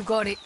You got it.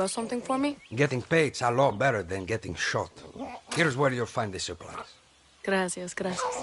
Got something for me? Getting paid's a lot better than getting shot. Here's where you'll find the supplies. Gracias, gracias.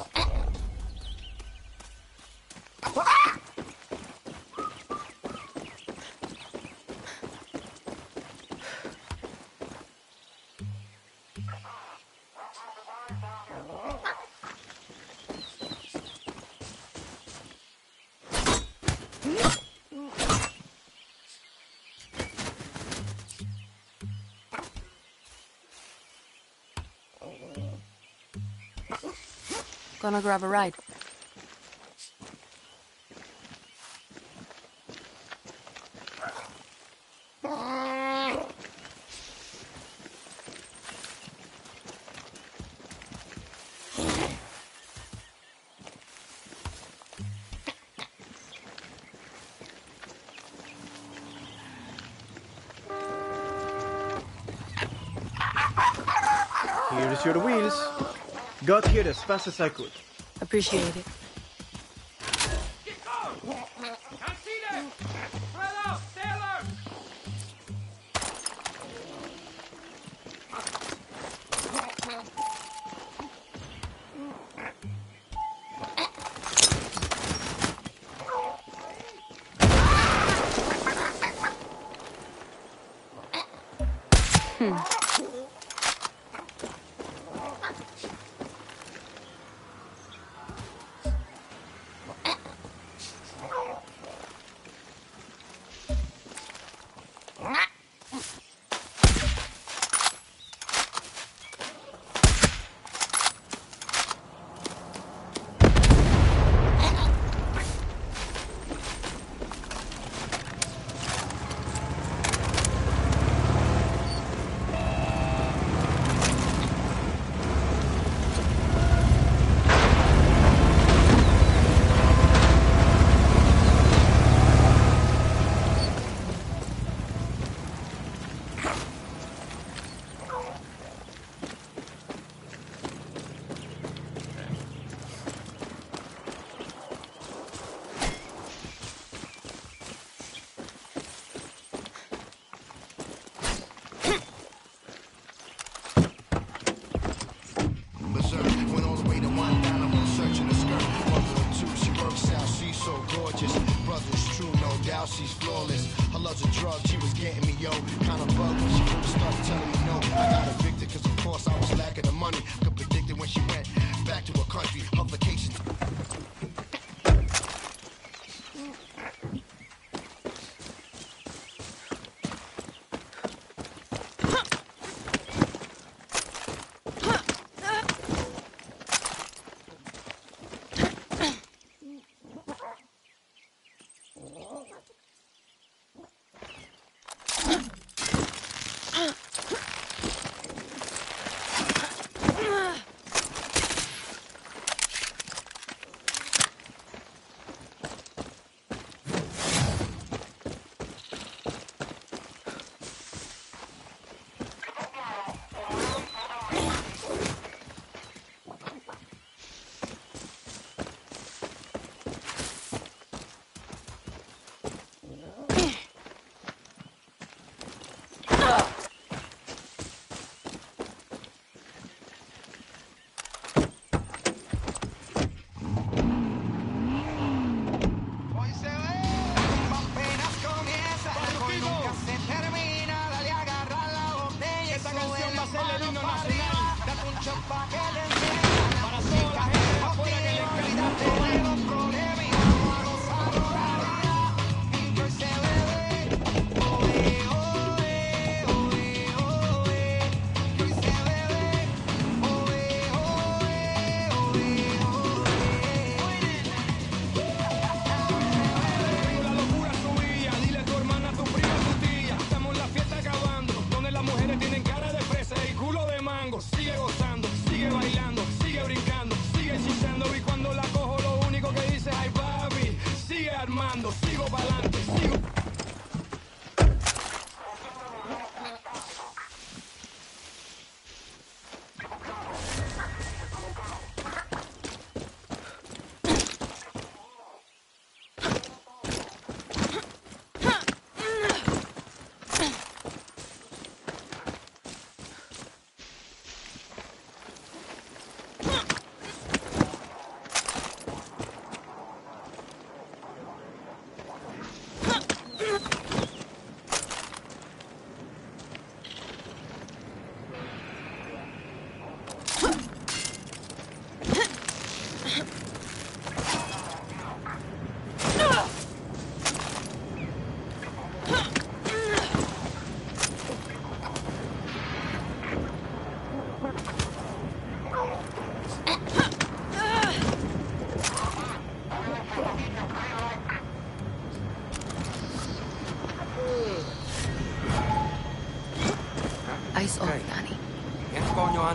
Gonna grab a ride. Here's your wheels. Got here as fast as I could. Appreciate it.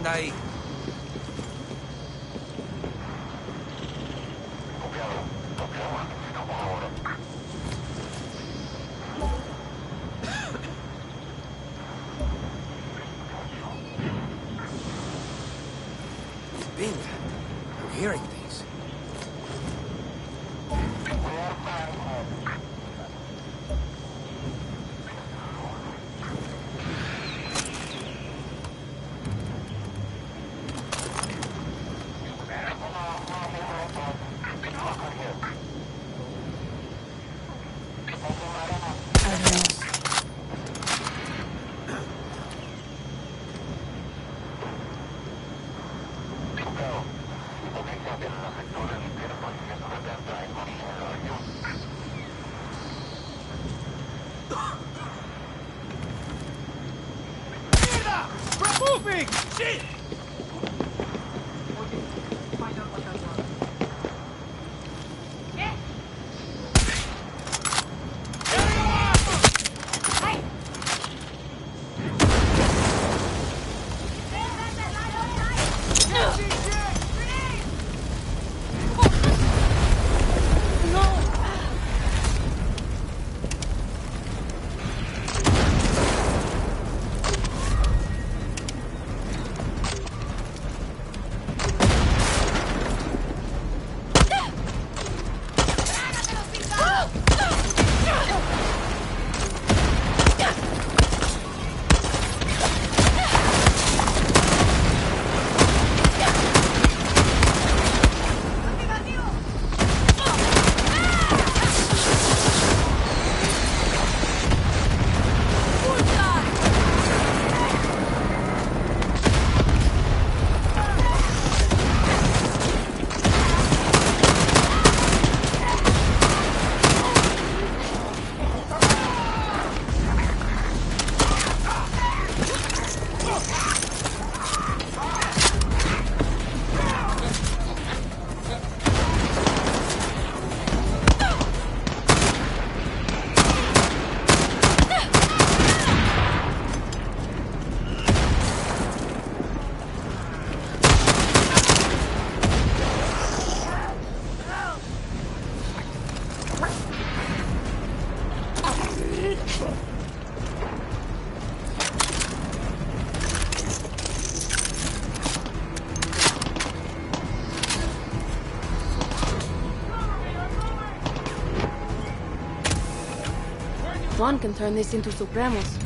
Anda ahí? Juan can turn this into Supremos.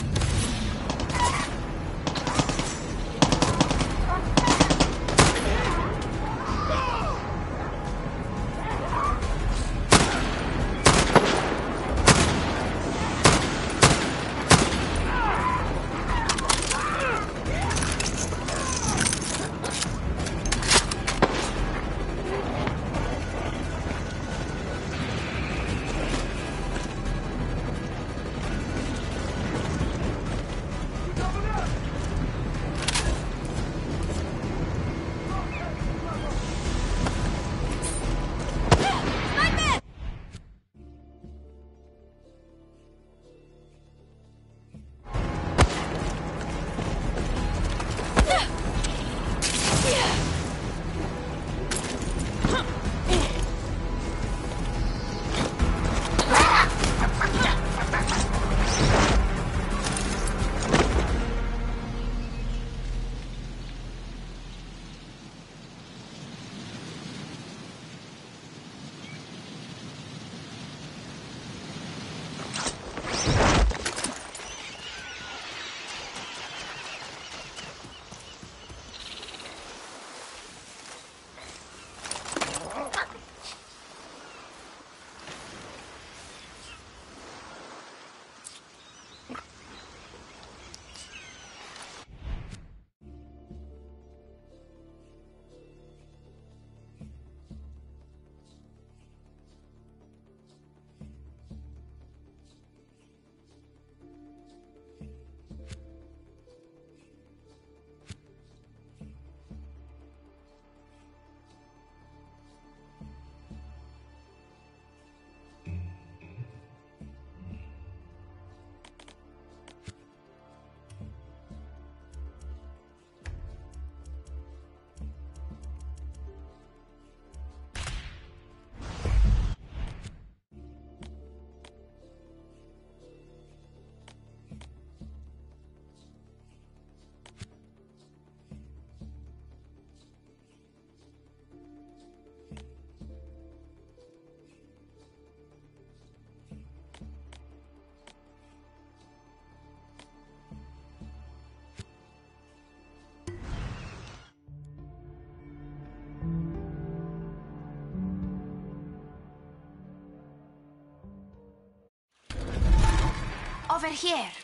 Over here.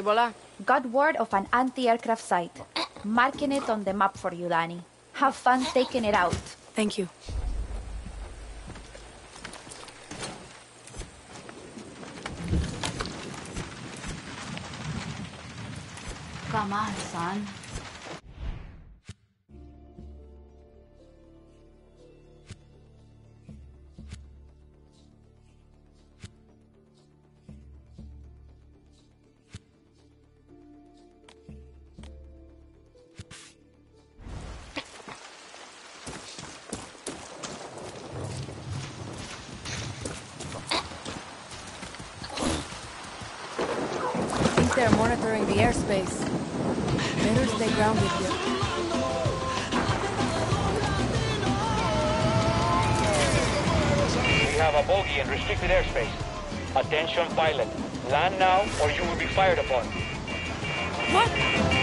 Hezbollah. Got word of an anti-aircraft site. Marking it on the map for you, Danny. Have fun taking it out. Thank you. Come on, son. They're monitoring the airspace. Better stay grounded here. We have a bogey in restricted airspace. Attention pilot. Land now or you will be fired upon. Better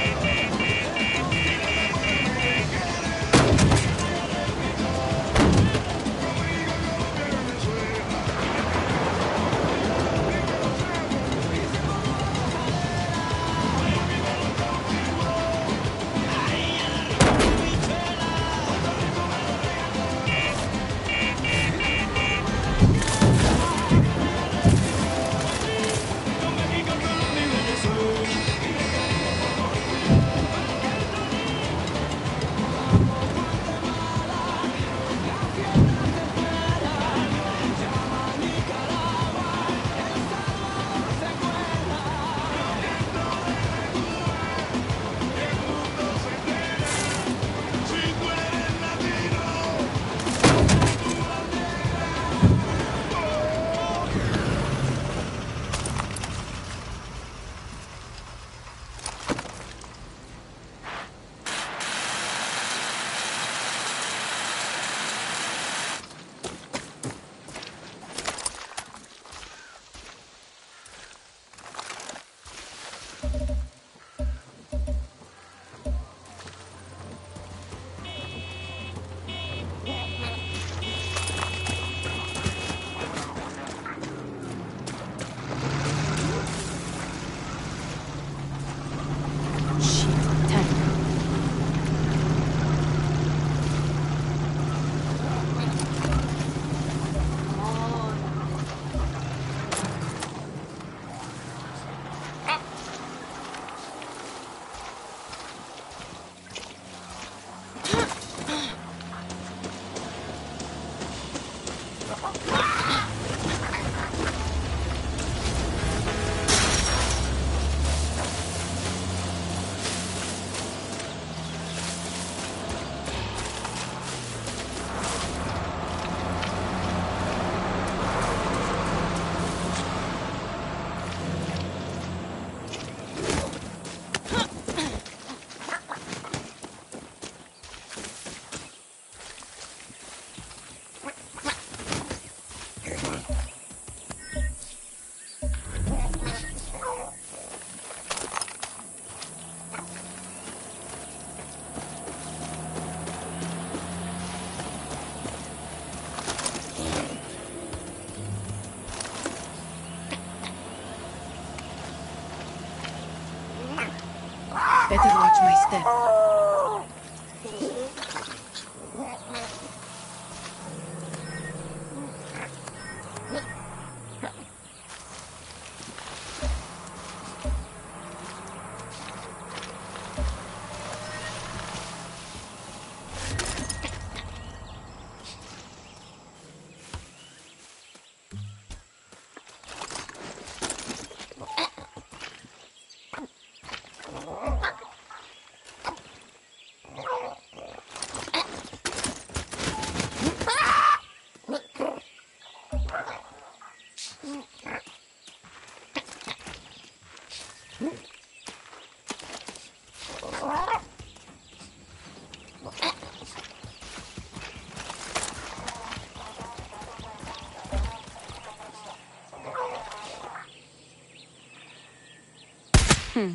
Hmm.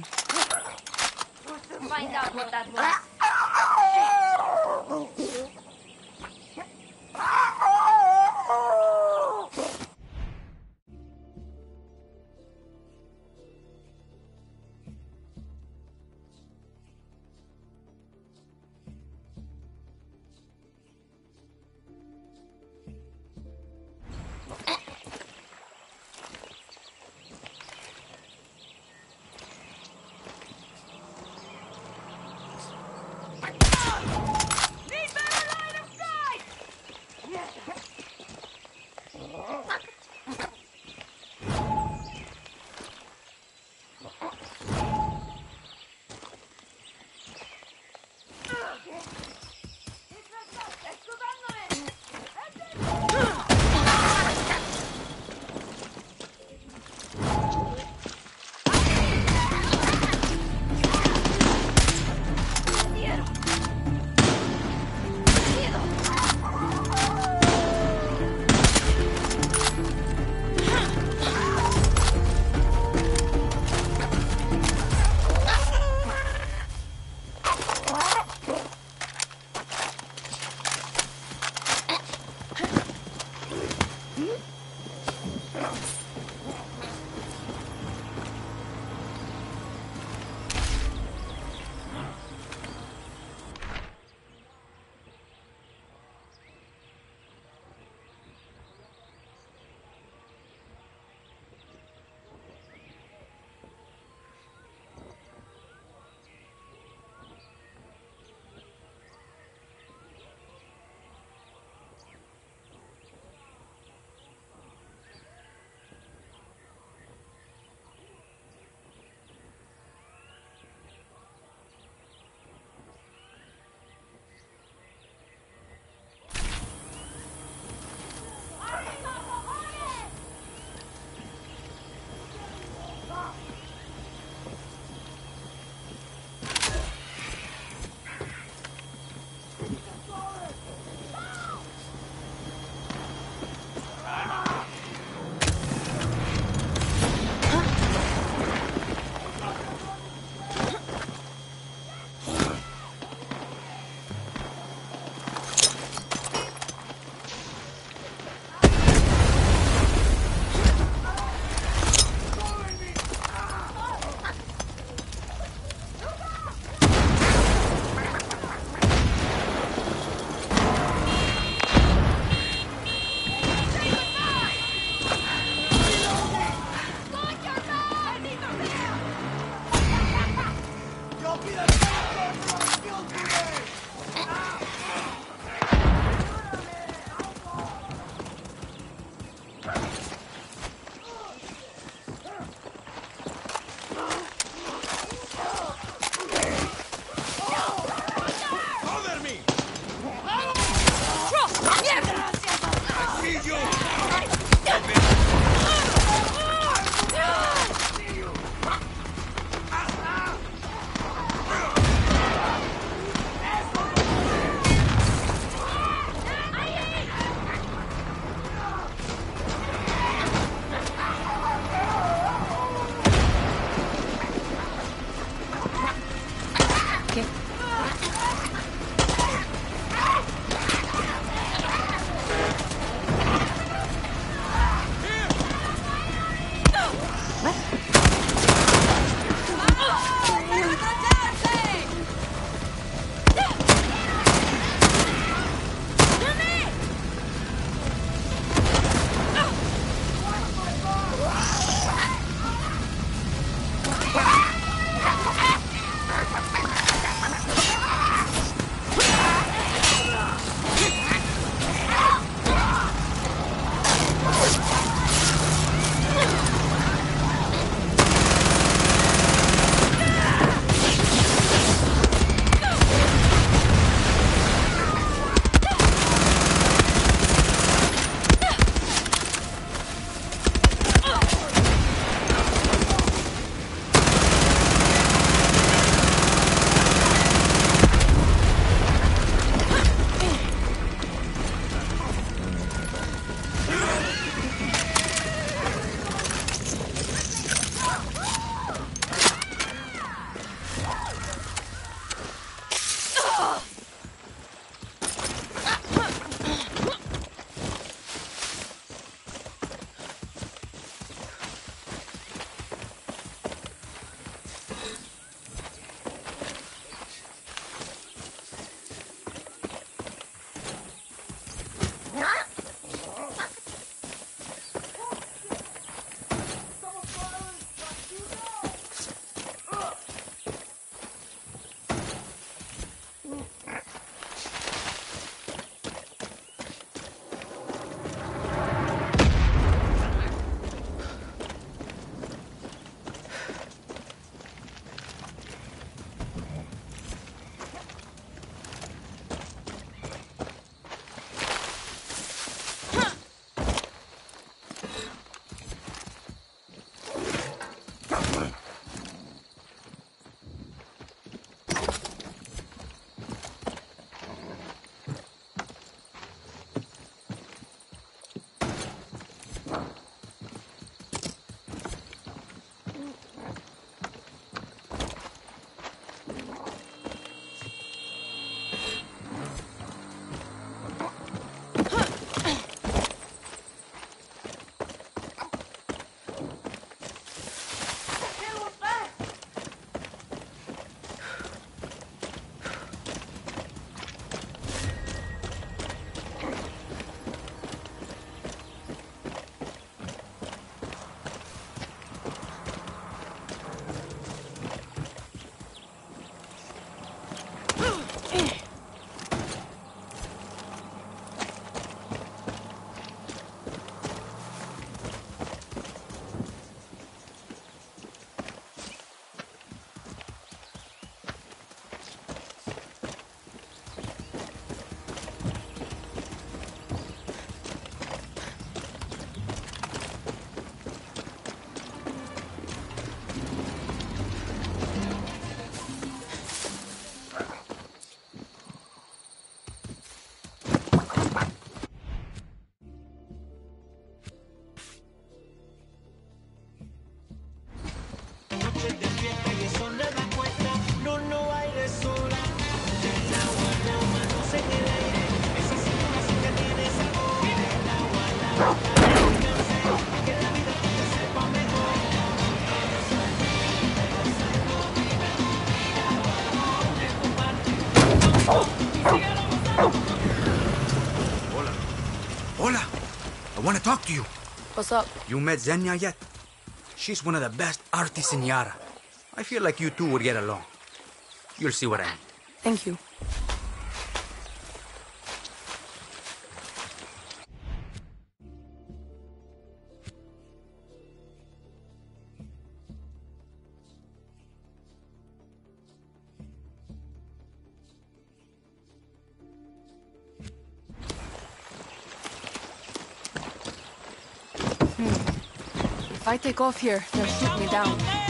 Find out what that was. What's up? You met Zenya yet? She's one of the best artists in Yara. I feel like you two would get along. You'll see what I mean. Thank you. I take off here, they'll shoot me down.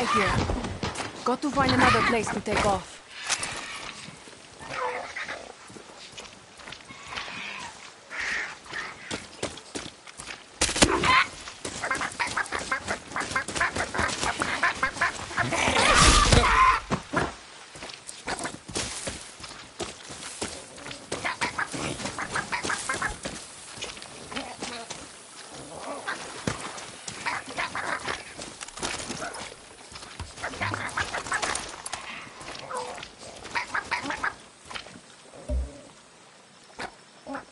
Can't here. Got to find another place to take off.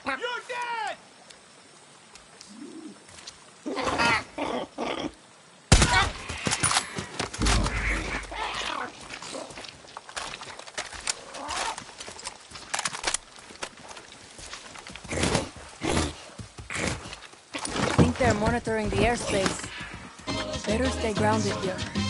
You're dead! think they're monitoring the airspace. Better stay grounded here.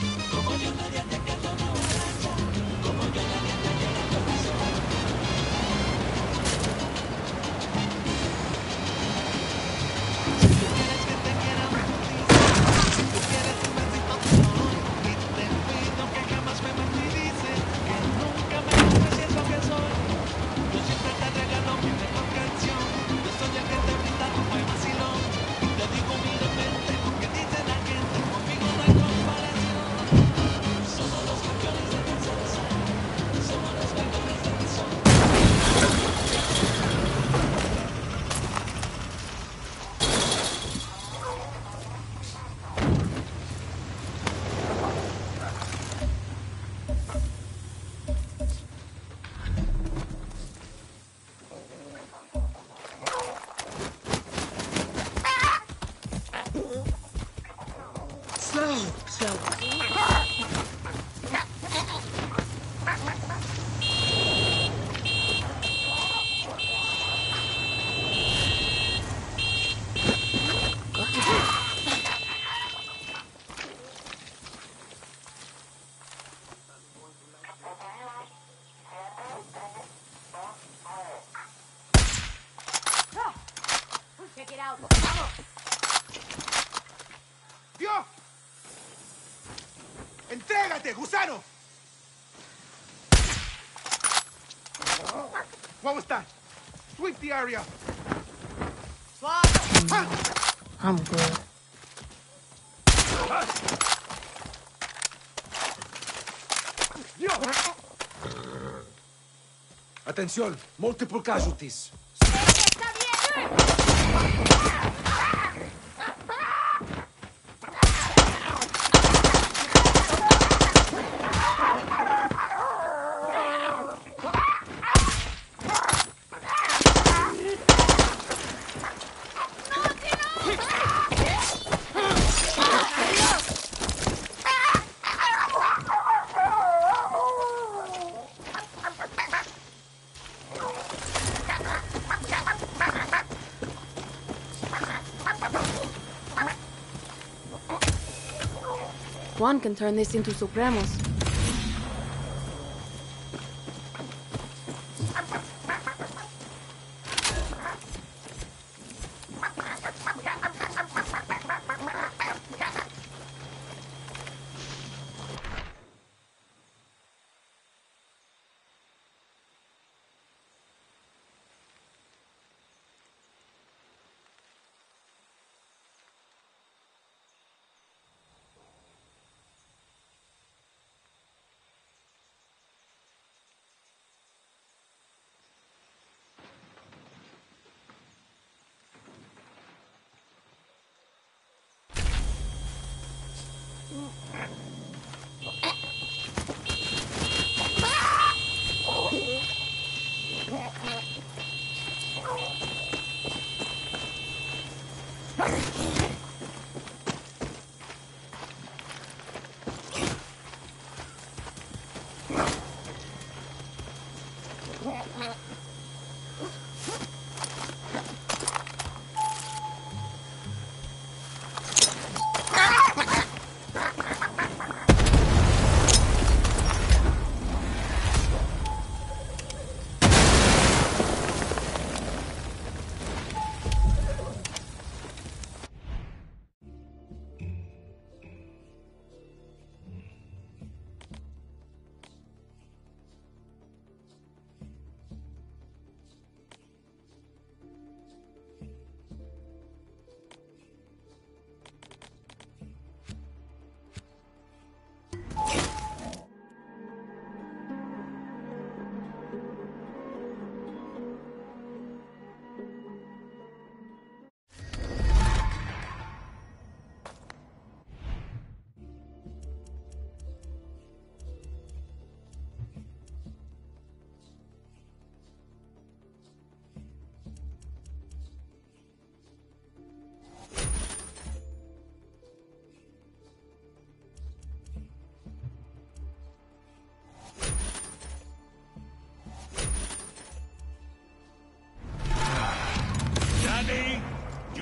I'm good. Atención, multiple casualties. One can turn this into Supremos.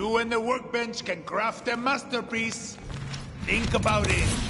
You and the workbench can craft a masterpiece. Think about it.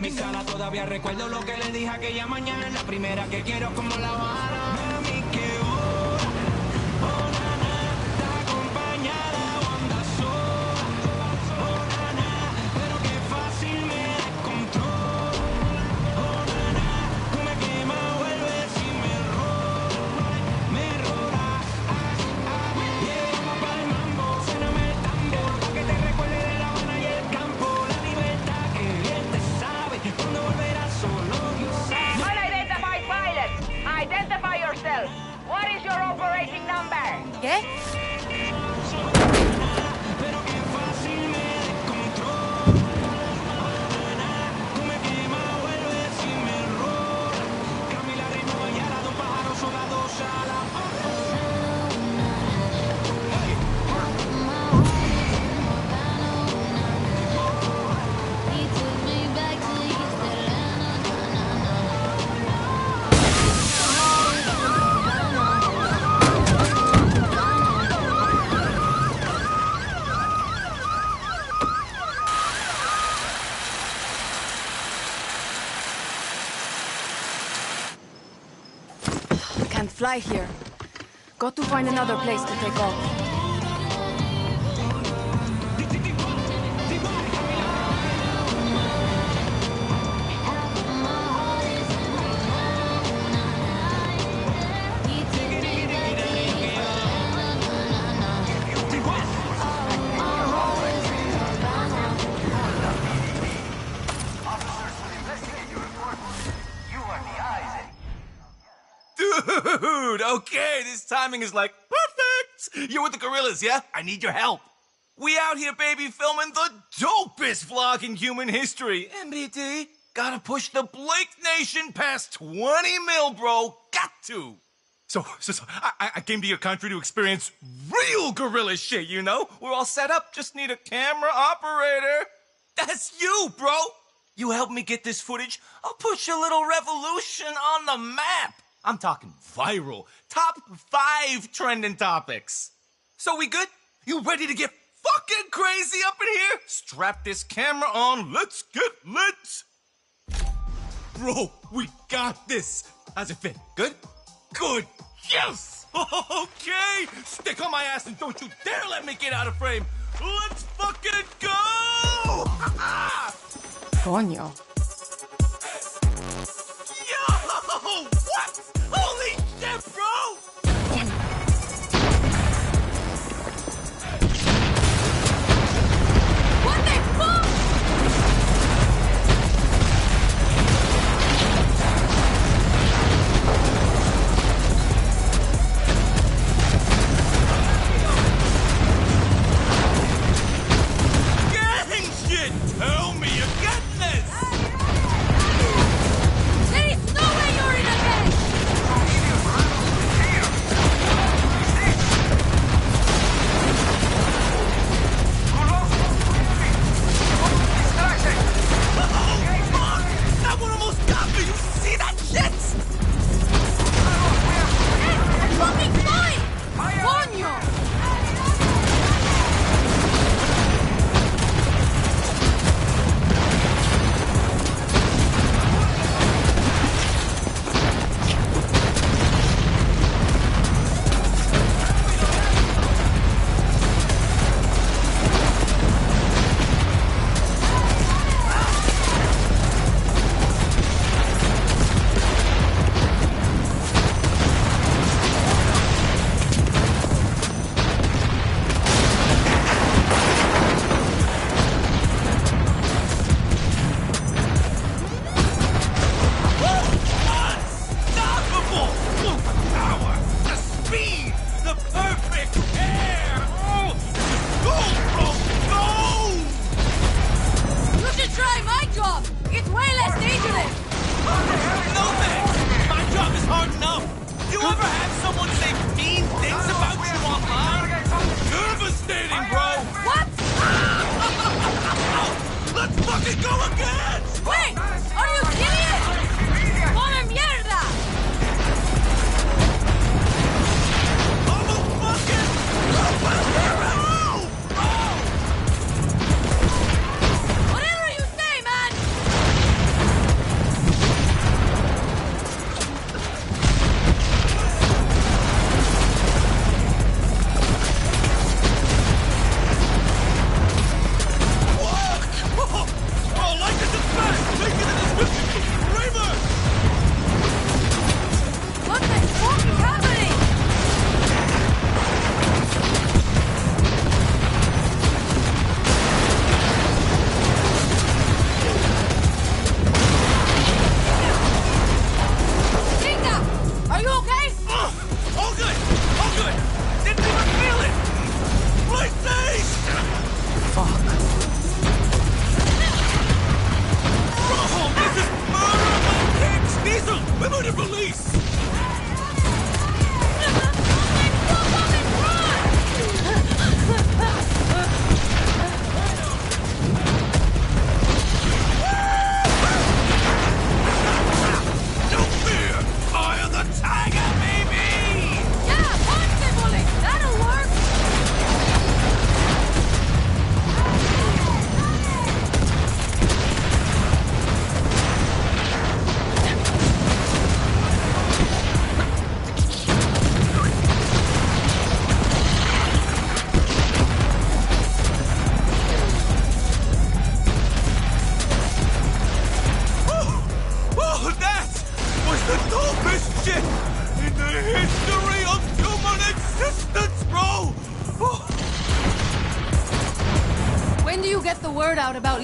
Mi cara todavía recuerdo lo que le dije aquella mañana. La primera que quiero como la Habana. Fly here. Got to find another place to take off. Timing is like perfect. You're with the guerrillas, yeah? I need your help. We out here, baby, filming the dopest vlog in human history. MBD, gotta push the Blake Nation past 20 mil, bro. Got to. So, so, so I, I came to your country to experience real guerrilla shit, you know? We're all set up, just need a camera operator. That's you, bro. You help me get this footage, I'll push a little revolution on the map. I'm talking viral. Top five trending topics. So we good? You ready to get fucking crazy up in here? Strap this camera on. Let's get lit. Bro, we got this. How's it fit? Good? Good. Yes! Okay! Stick on my ass and don't you dare let me get out of frame. Let's fucking go! Coño. Bro!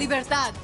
Libertad.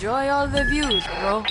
Enjoy all the views, bro.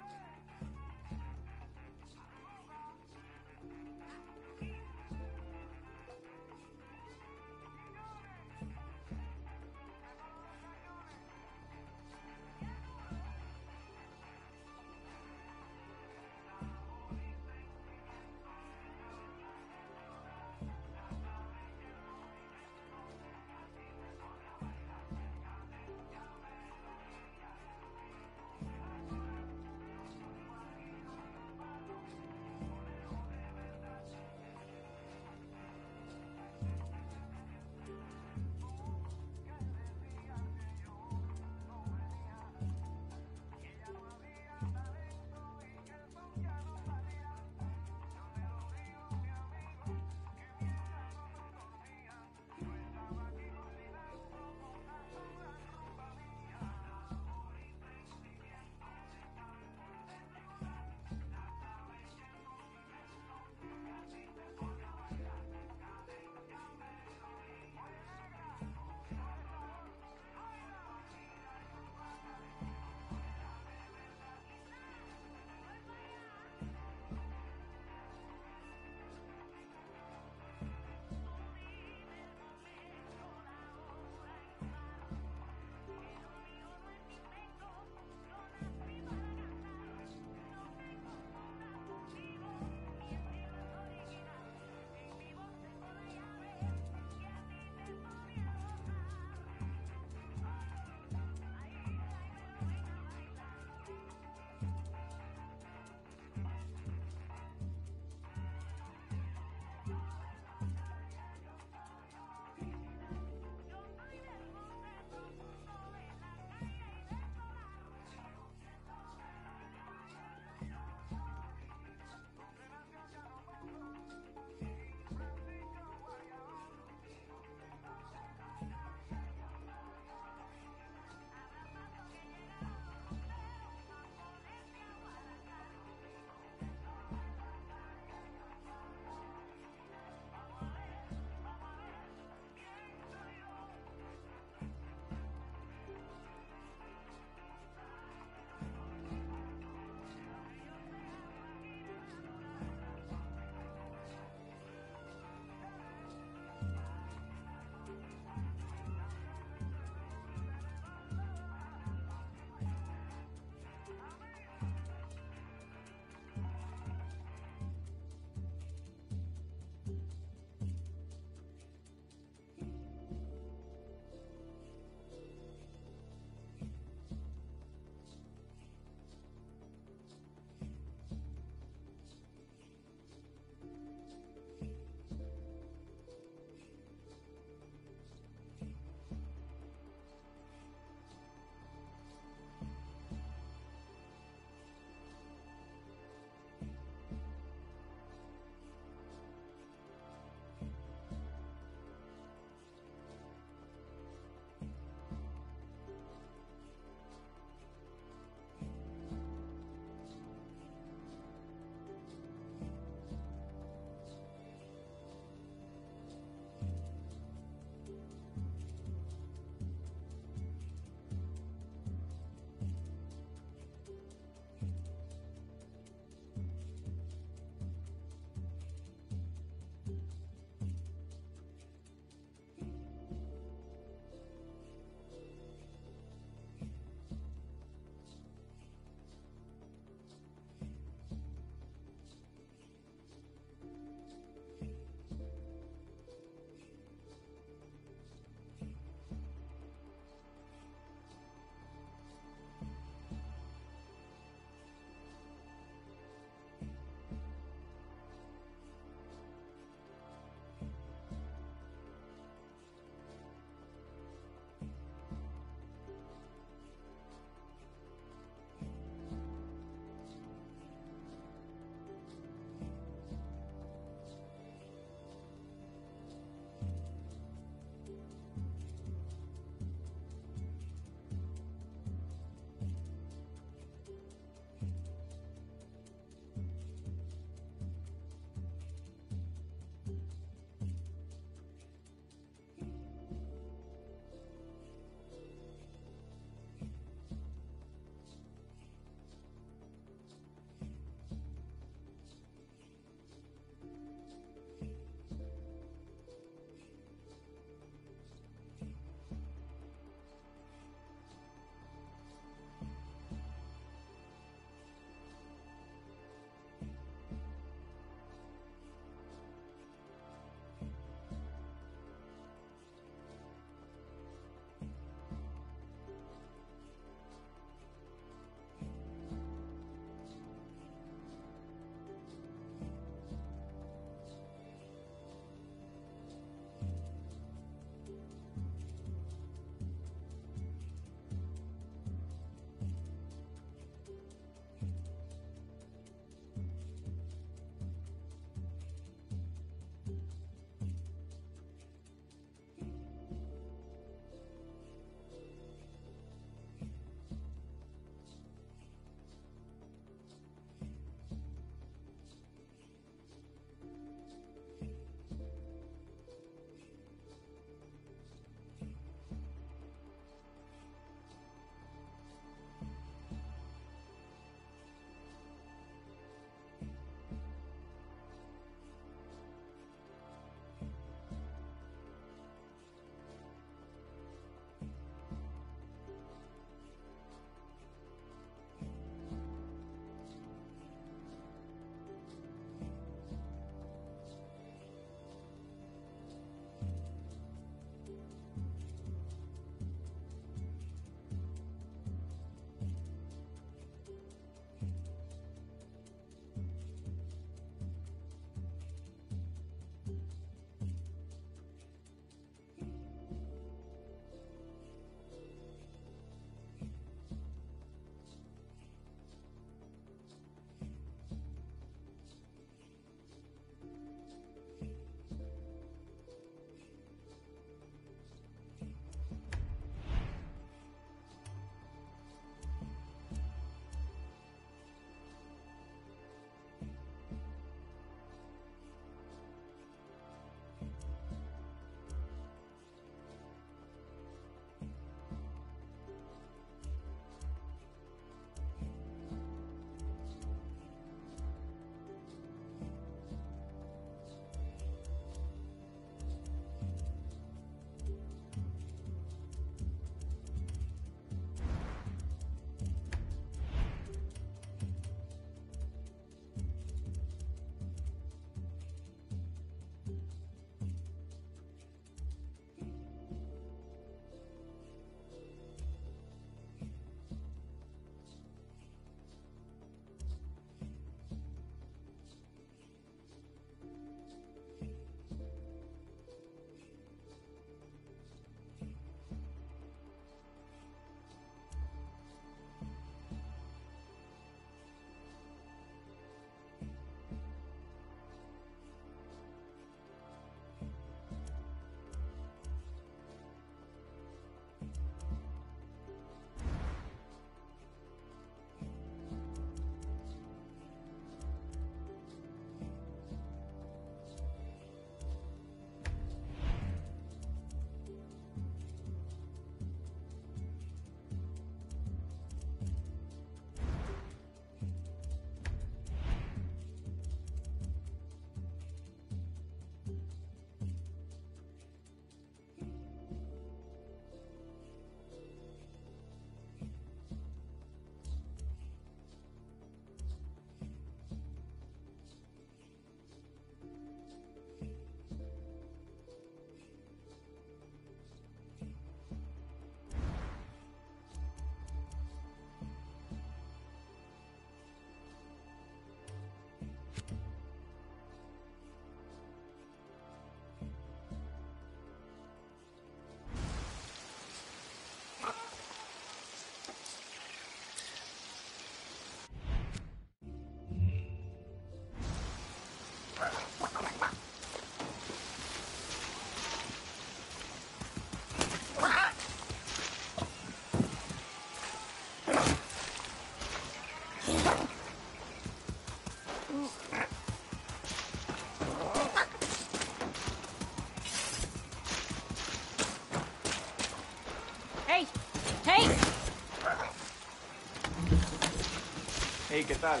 Hey, ¿qué tal?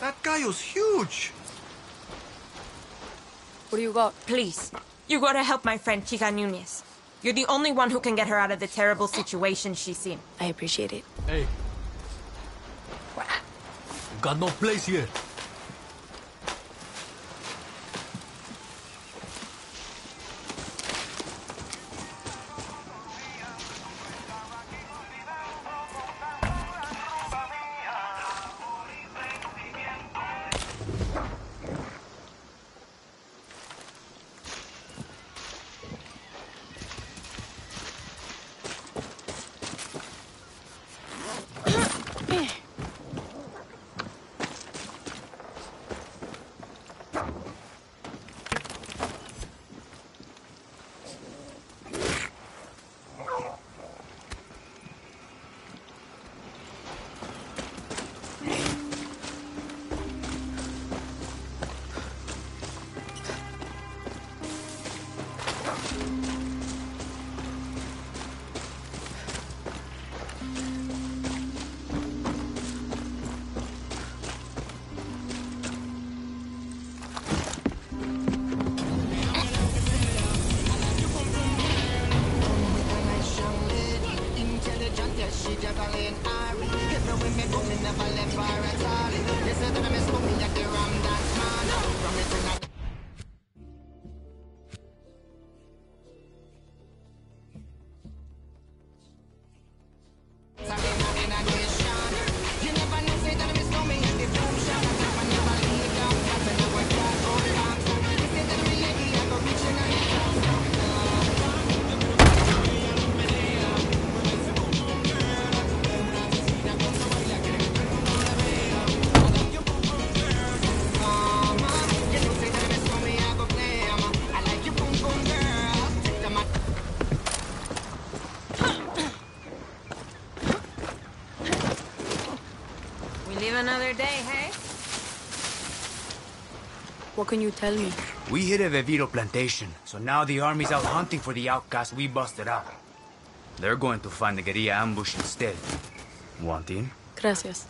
That guy was huge. What do you got? Please, you gotta help my friend Chica Nunez. You're the only one who can get her out of the terrible situation she's in. I appreciate it. Hey. Got no place here. What can you tell me? We hit a Viviro plantation, so now the army's out hunting for the outcasts we busted out. They're going to find the guerrilla ambush instead. Want in? Gracias.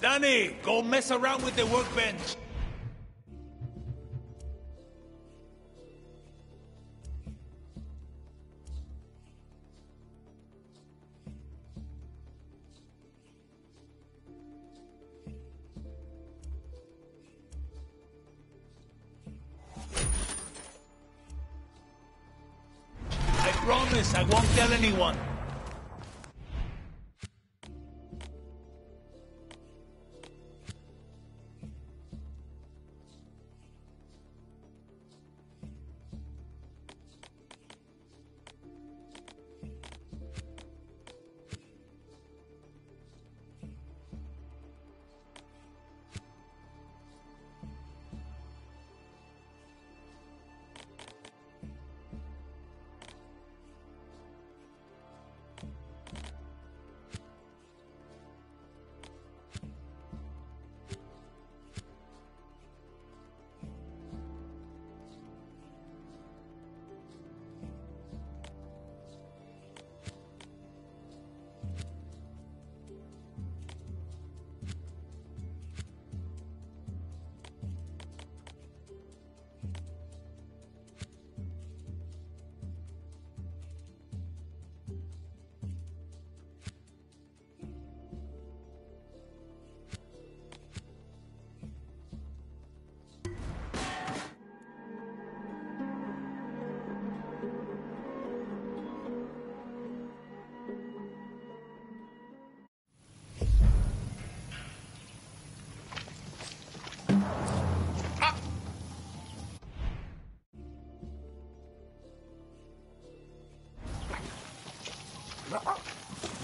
Dani, go mess around with the workbench.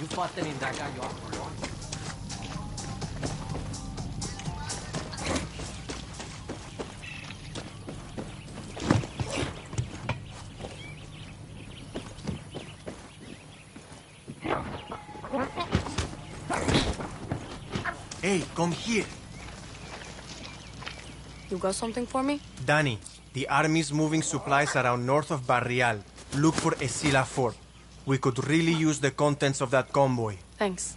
You fatten in that guy, you are alone. Hey, come here. You got something for me? Dani, the army's moving supplies around north of Barrial. Look for Esila Fort. We could really use the contents of that convoy. Thanks.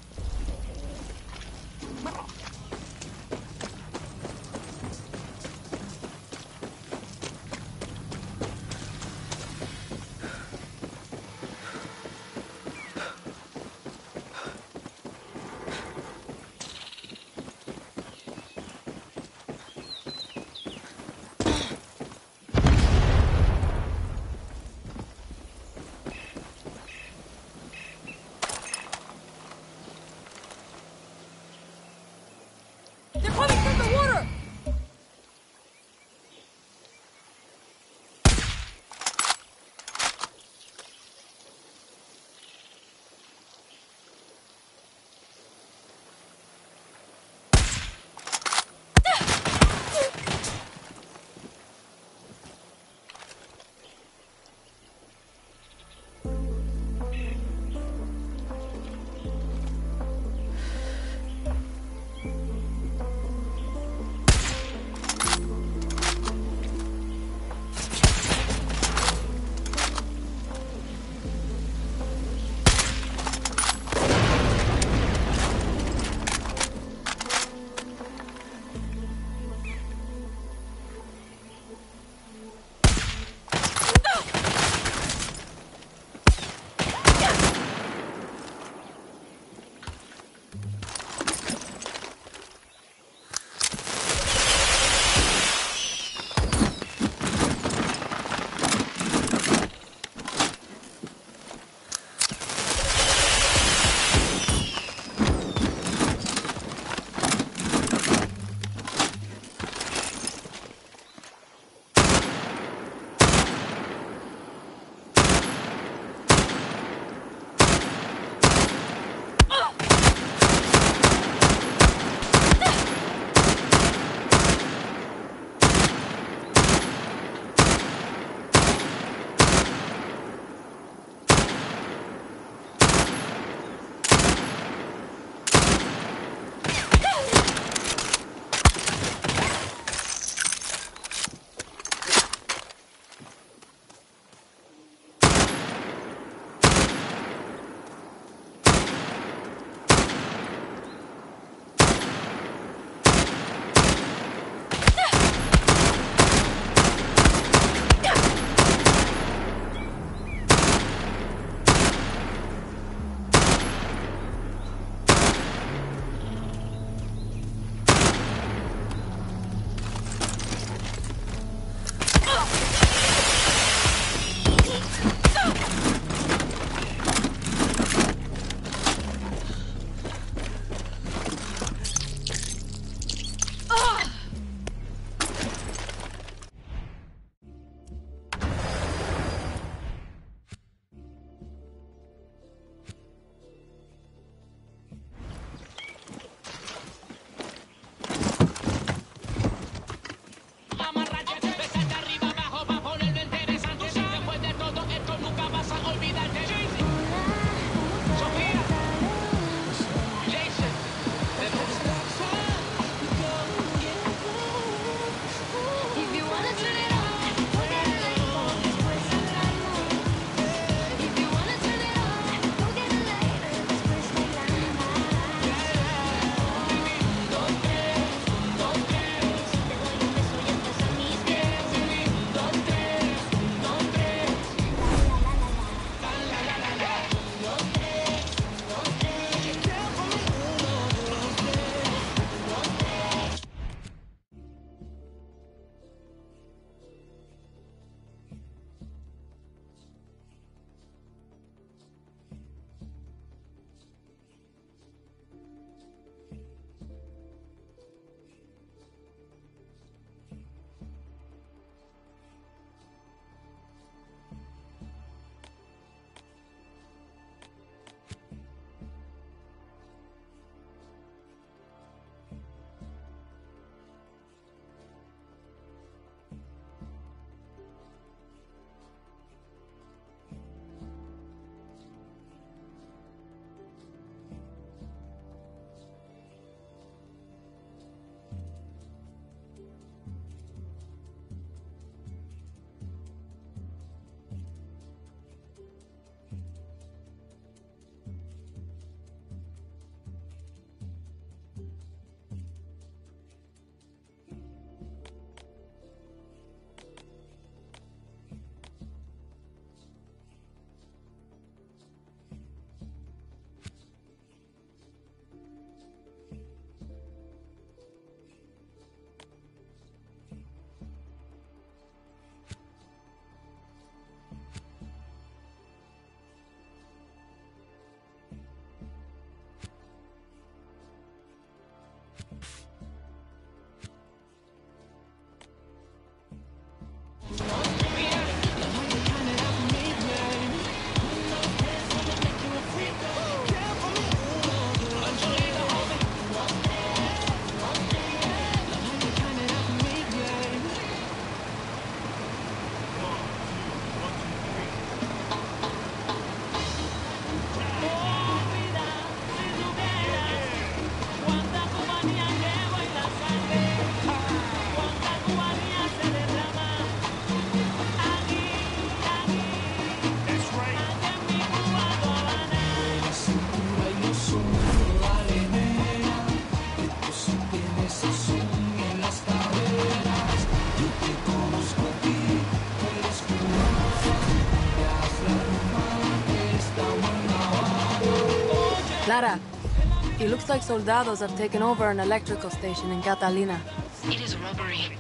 Looks like soldados have taken over an electrical station in Catalina. It is robbery.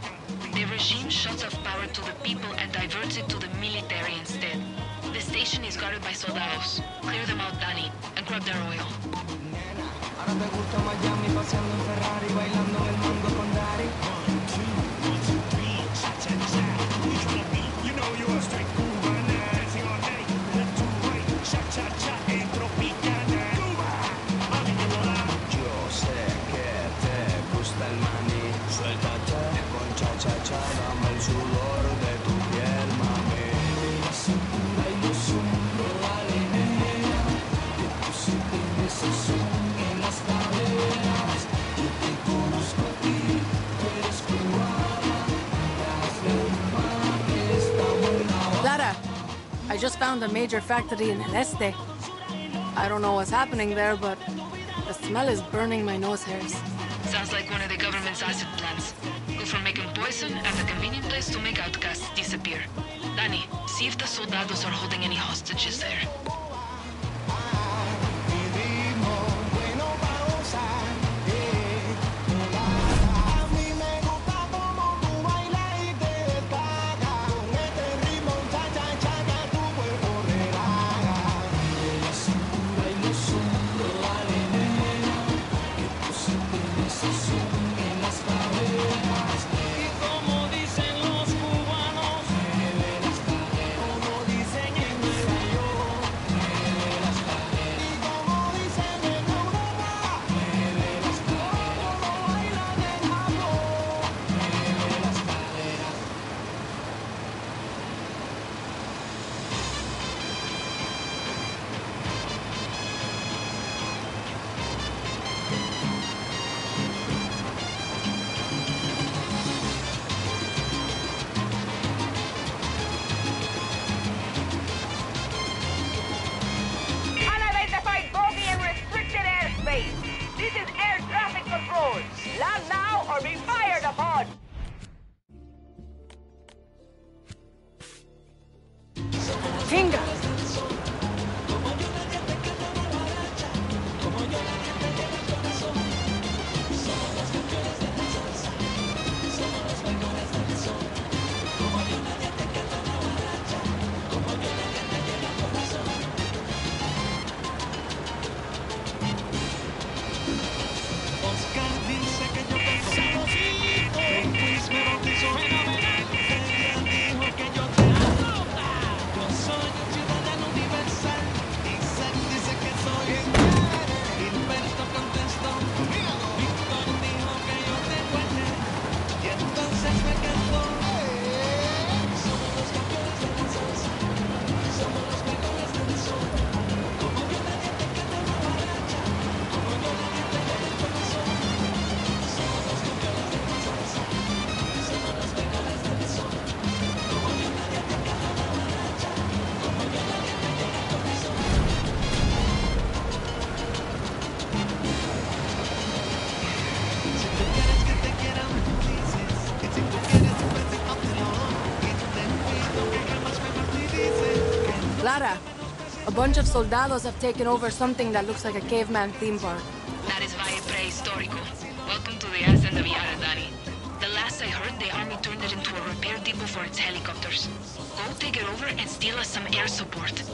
The regime shuts off power to the people and diverts it to the military instead. The station is guarded by soldados. Clear them out, a major factory in El Este. I don't know what's happening there, but the smell is burning my nose hairs. Sounds like one of the government's acid plants. Good for making poison and a convenient place to make outcasts disappear. Dani, see if the soldados are holding any hostages there. Bunch of soldados have taken over something that looks like a caveman theme park. That is Valle Prehistórico. Welcome to the Ascent of. The last I heard, the army turned it into a repair depot for its helicopters. Go take it over and steal us some air support.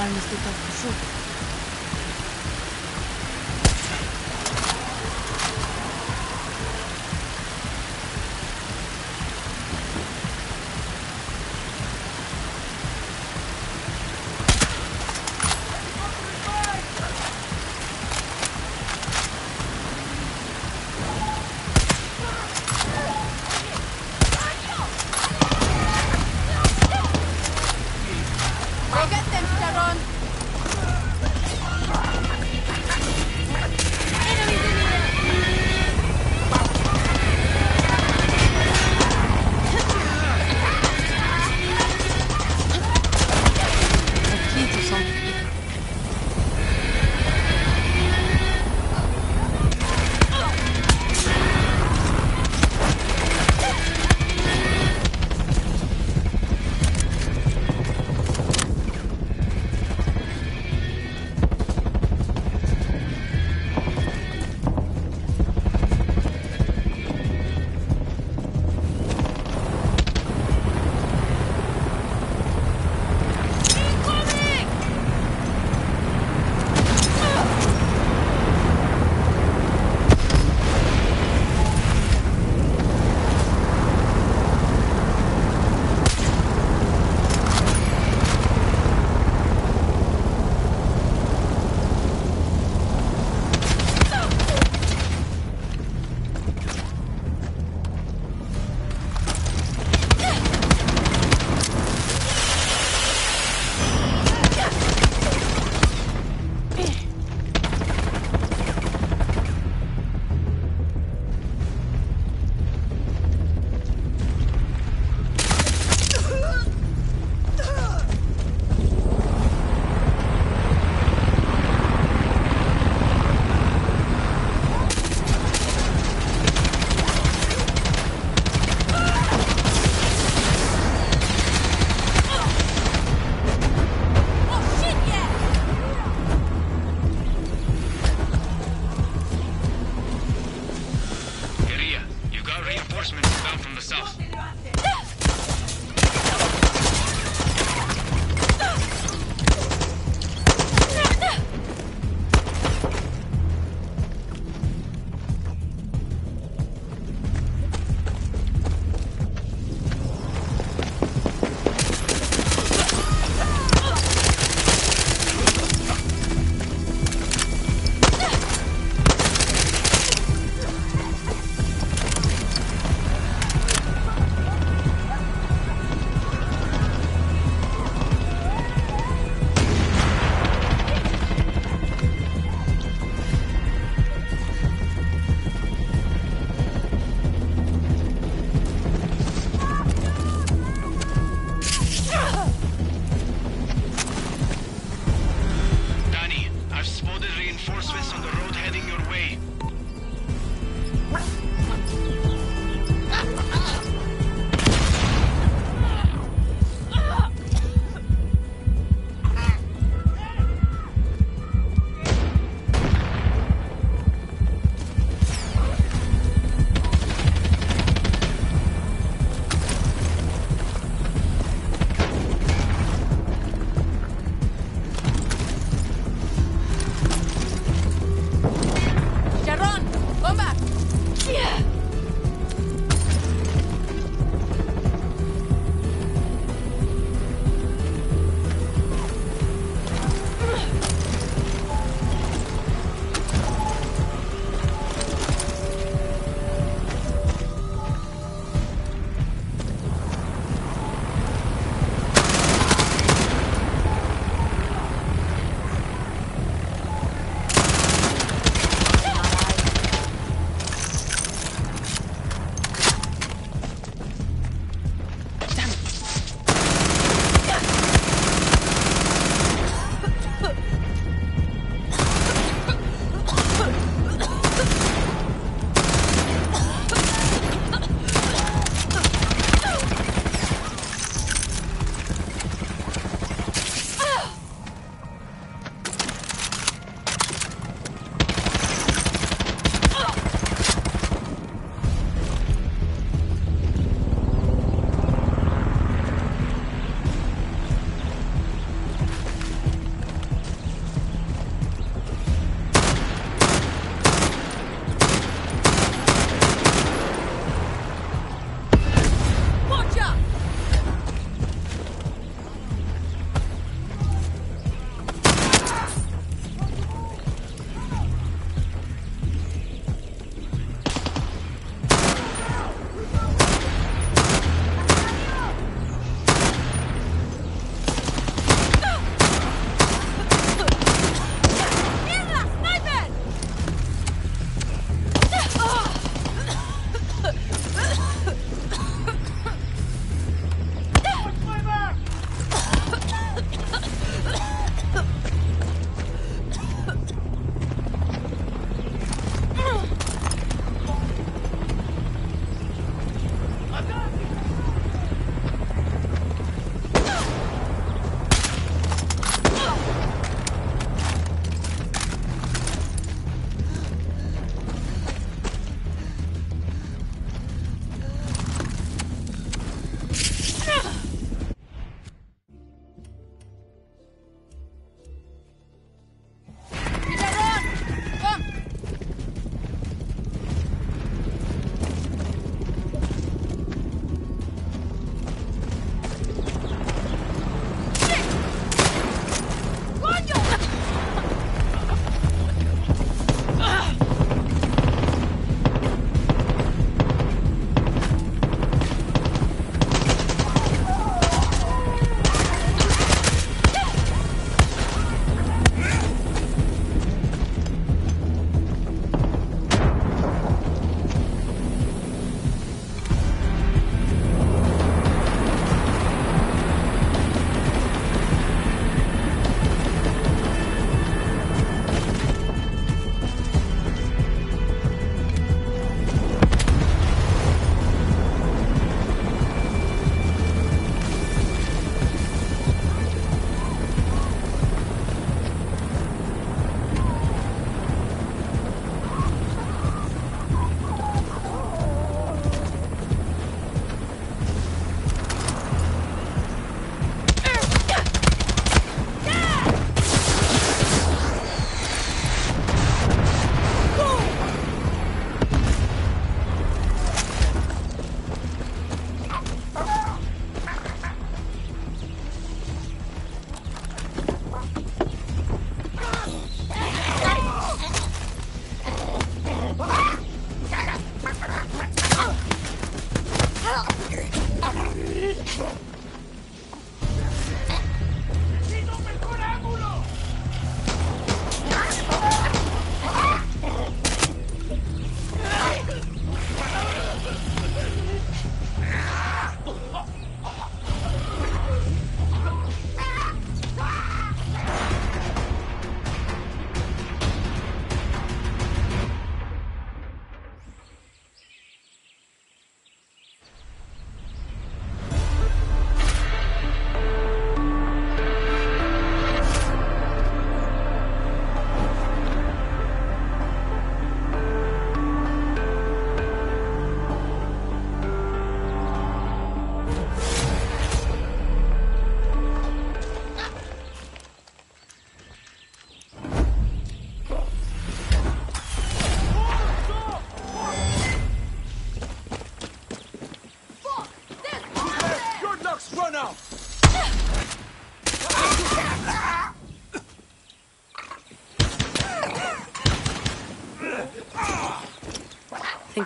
タにしてた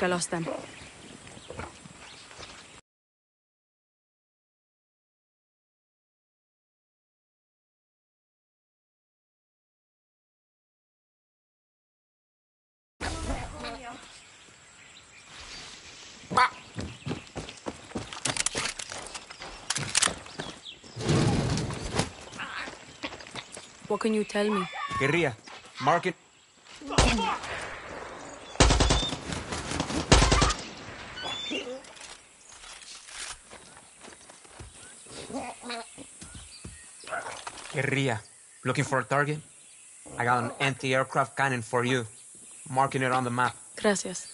I lost them. What can you tell me? Guerrilla. Mark Guerrilla. Looking for a target? I got an anti-aircraft cannon for you. Marking it on the map. Gracias.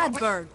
Bad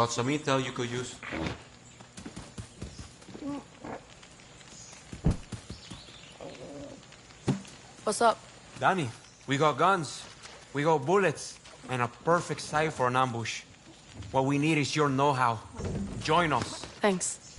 Got some intel you could use. What's up? Dani, we got guns, we got bullets, and a perfect site for an ambush. What we need is your know-how. Join us. Thanks.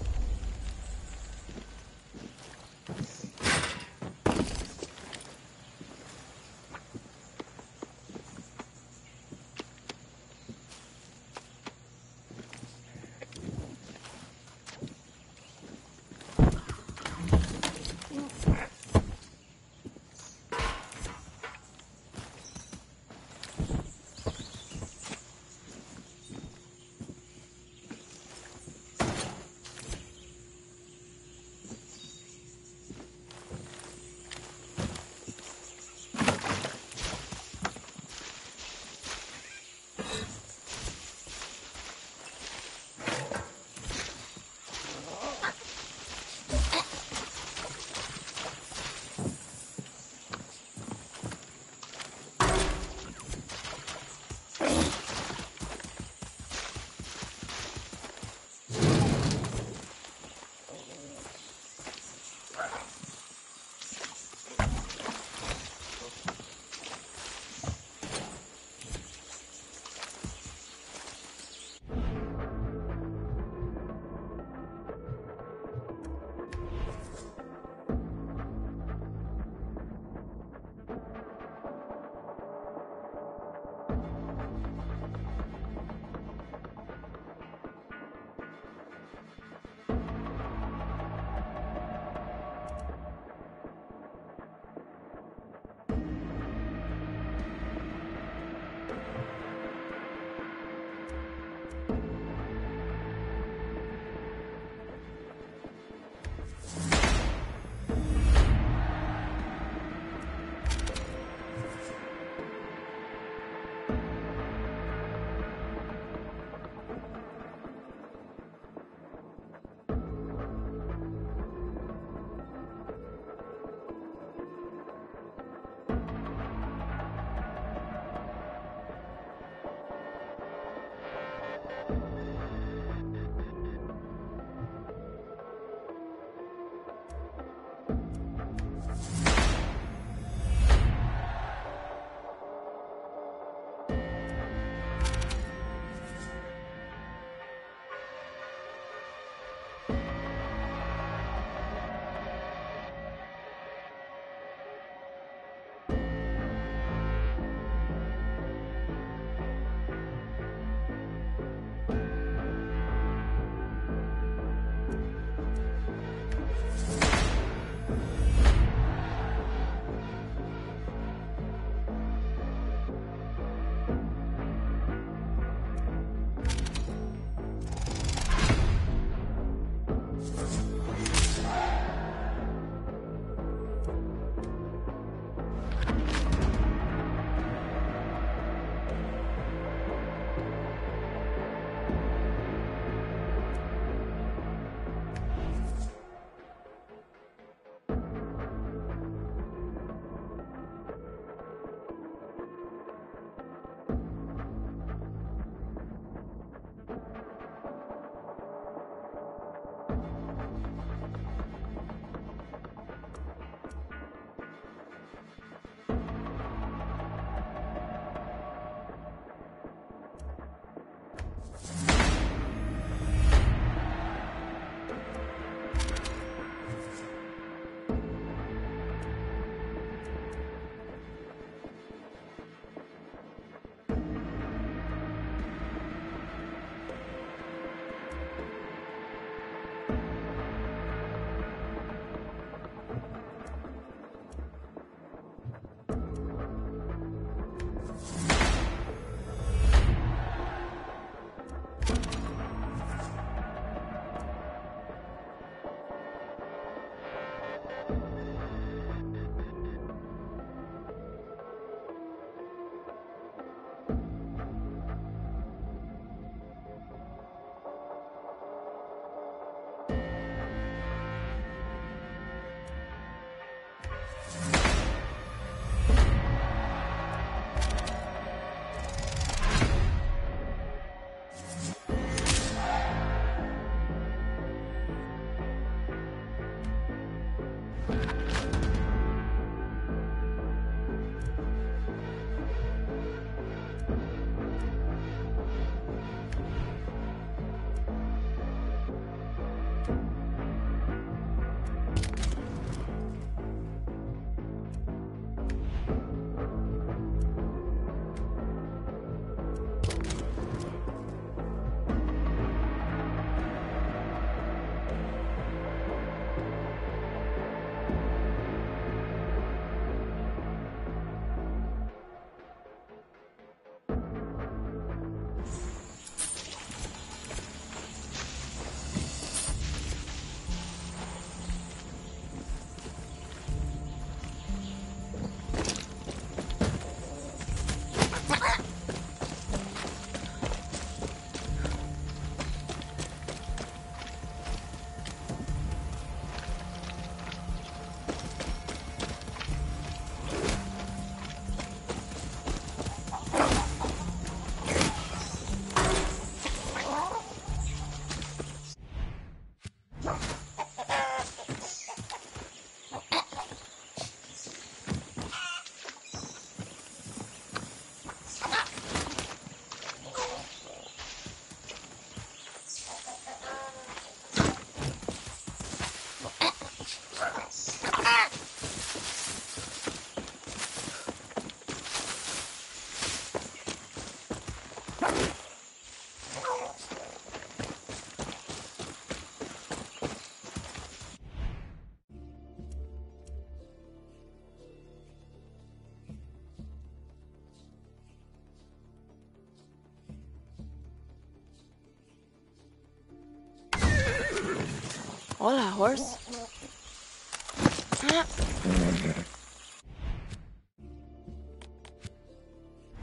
Hola, horse.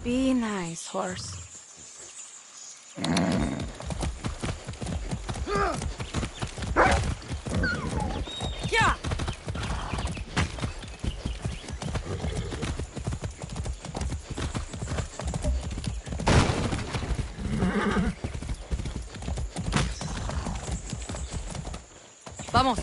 Be nice, horse. Yeah. Vamos.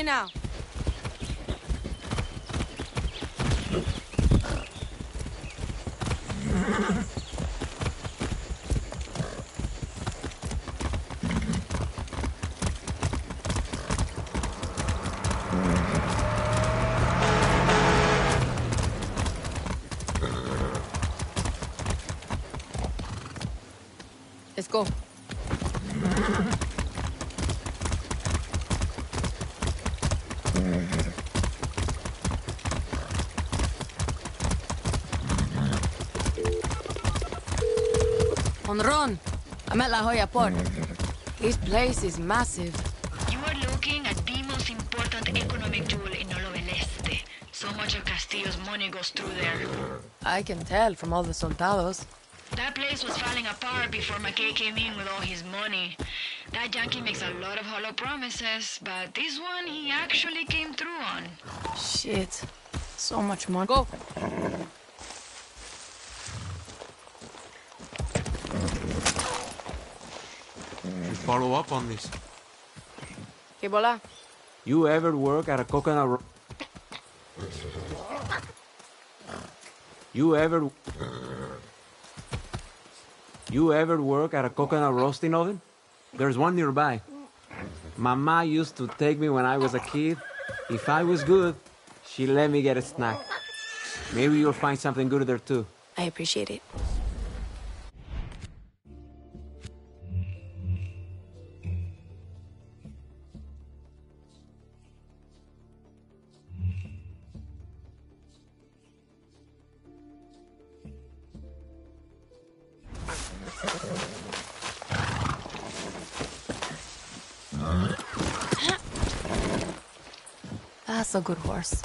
Easy now. Let's go. On. I'm at La Jolla Port. This place is massive. You are looking at the most important economic jewel in all of El Este. So much of Castillo's money goes through there. I can tell from all the soldados. That place was falling apart before McKay came in with all his money. That Yankee makes a lot of hollow promises, but this one he actually came through on. Shit. So much money. Go. Follow up on this. Que bola. You ever work at a coconut ro- You ever You ever work at a coconut roasting oven? There's one nearby. Mama used to take me when I was a kid. If I was good, she let me get a snack. Maybe you'll find something good there too. I appreciate it. That's a good horse.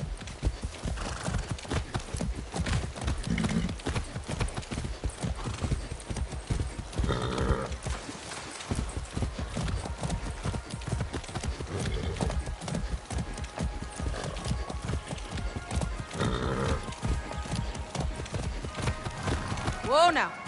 Whoa now.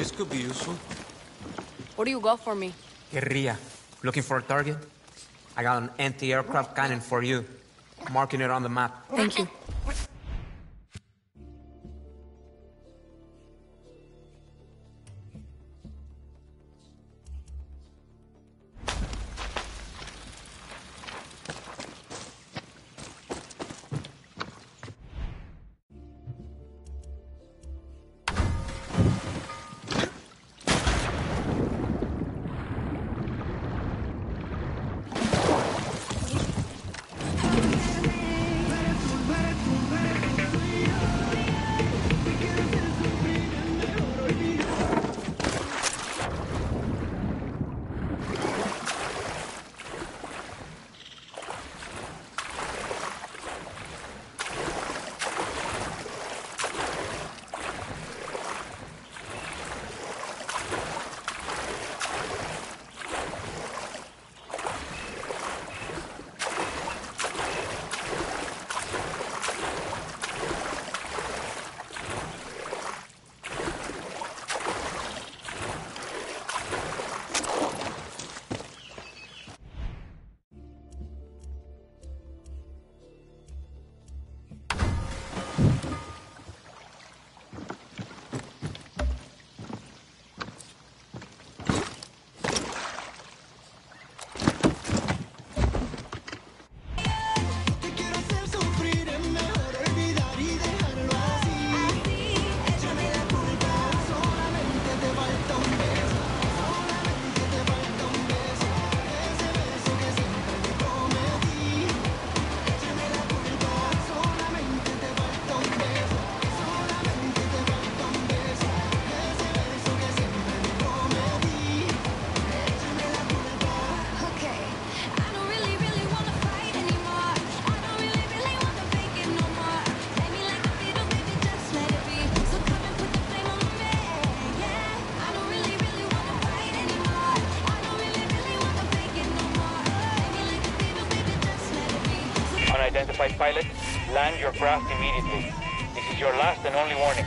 This could be useful. What do you got for me? Guerrilla. Looking for a target? I got an anti-aircraft cannon for you. Marking it on the map. Thank you. Pilot, land your craft immediately. This is your last and only warning.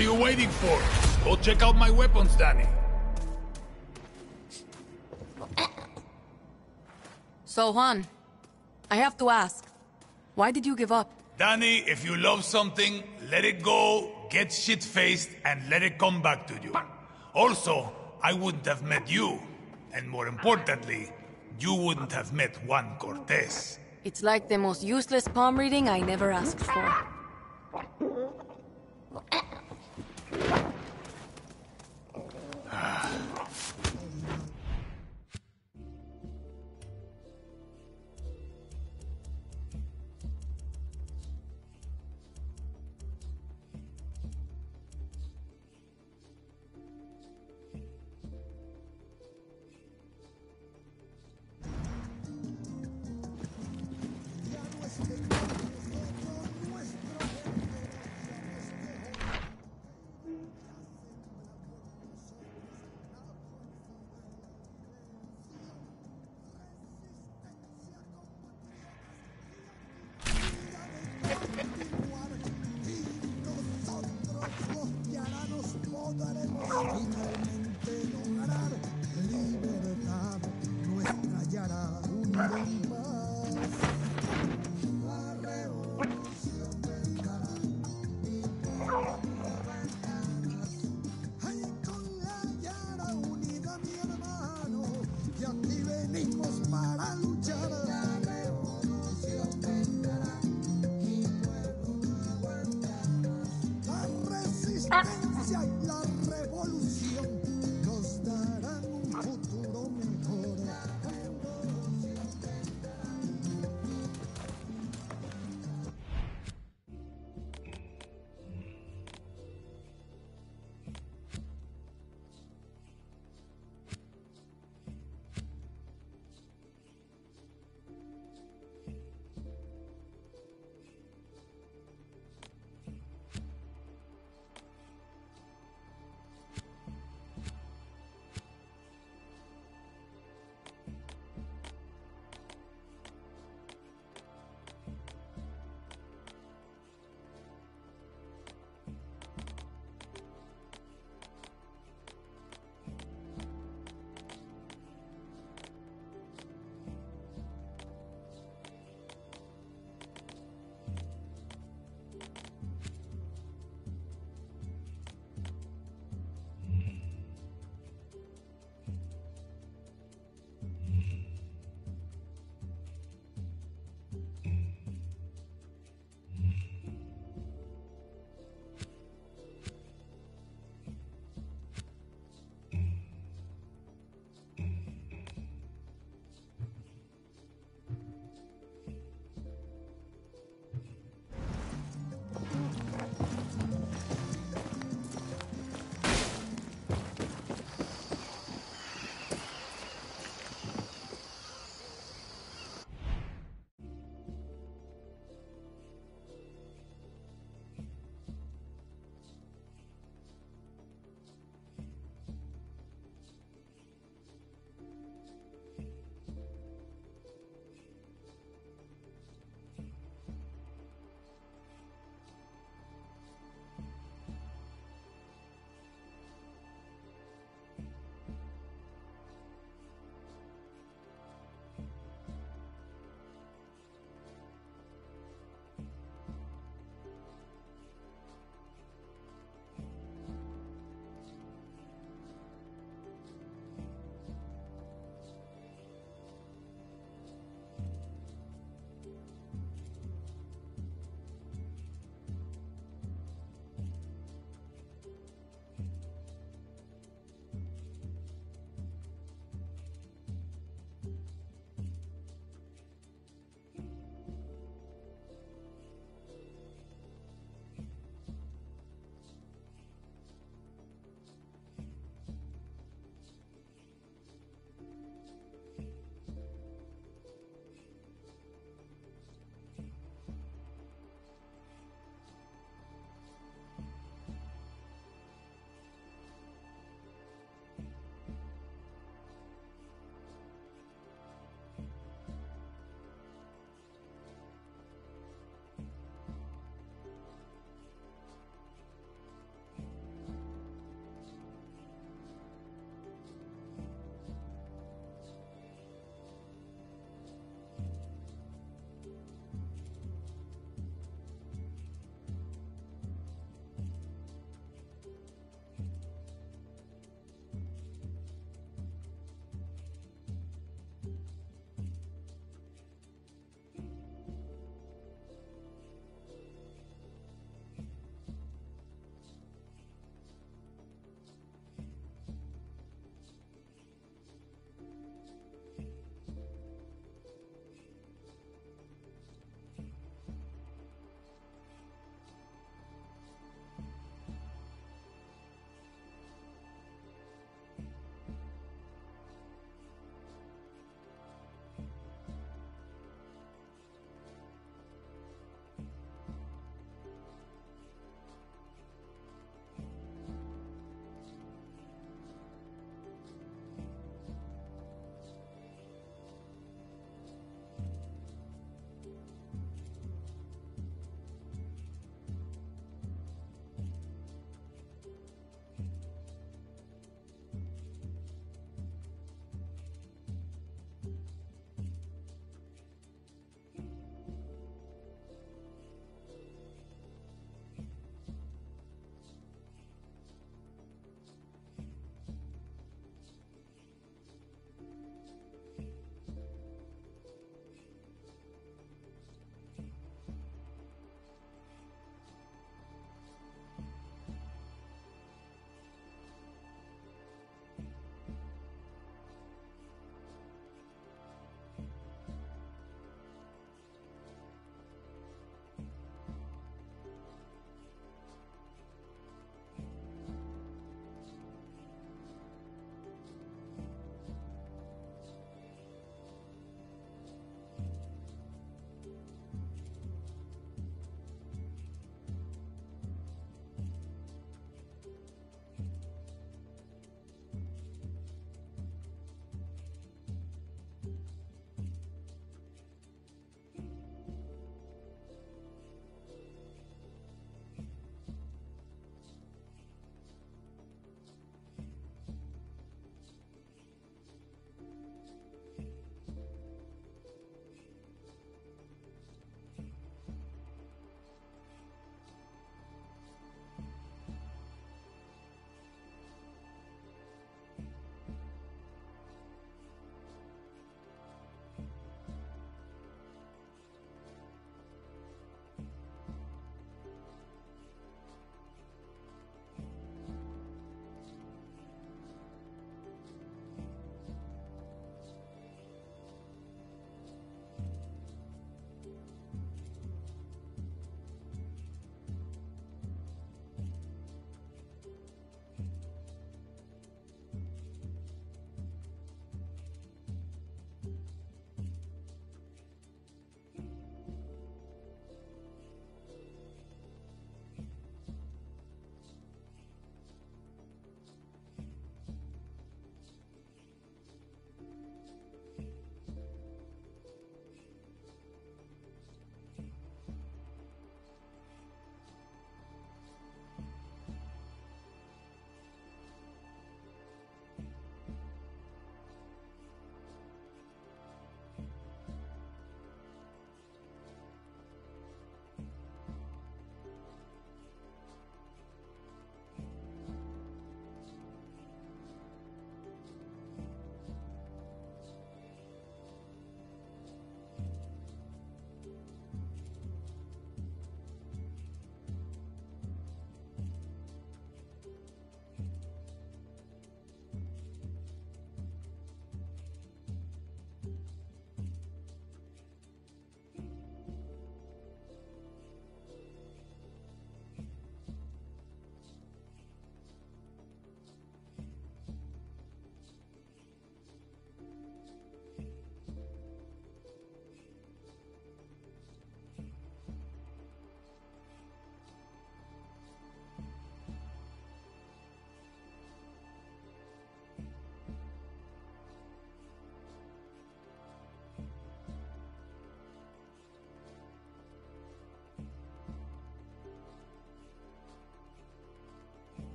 Are you waiting for? Go check out my weapons, Dani. So, Juan, I have to ask, why did you give up? Dani, if you love something, let it go, get shit-faced, and let it come back to you. Also, I wouldn't have met you. And more importantly, you wouldn't have met Juan Cortez. It's like the most useless palm reading I never asked for.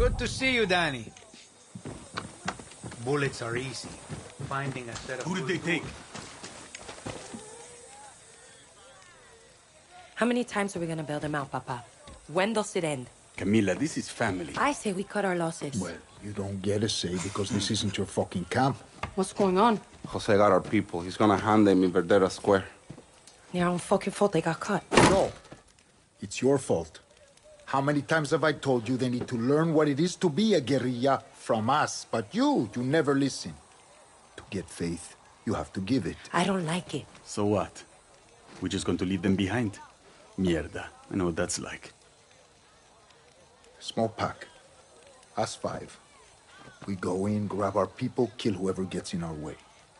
Good to see you, Dani. Bullets are easy. Finding a set of Who did they take? How many times are we gonna bail them out, Papa? When does it end? Camila, this is family. I say we cut our losses. Well, you don't get a say because this isn't your fucking camp. What's going on? Jose got our people. He's gonna hand them in Verdera Square. Their own fucking fault they got cut. No. It's your fault. How many times have I told you they need to learn what it is to be a guerrilla from us? But you, you never listen. To get faith, you have to give it. I don't like it. So what? We're just going to leave them behind? Mierda. I know what that's like. Small pack. Us five. We go in, grab our people, kill whoever gets in our way.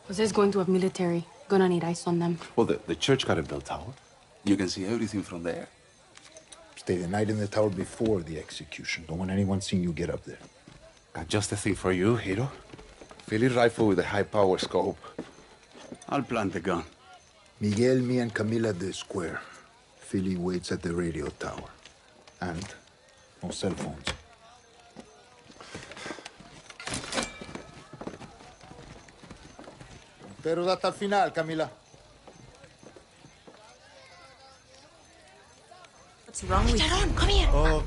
Jose's going to have military. Gonna need eyes on them. Well, the, the church got a bell tower. You can see everything from there. Stay the night in the tower before the execution. Don't want anyone seeing you get up there. Got just the thing for you, hero. Philly rifle with a high power scope. I'll plant the gun. Miguel, me, and Camila at the square. Philly waits at the radio tower. And no cell phones. Pero hasta el final, Camila. What's wrong with you? come here. Oh,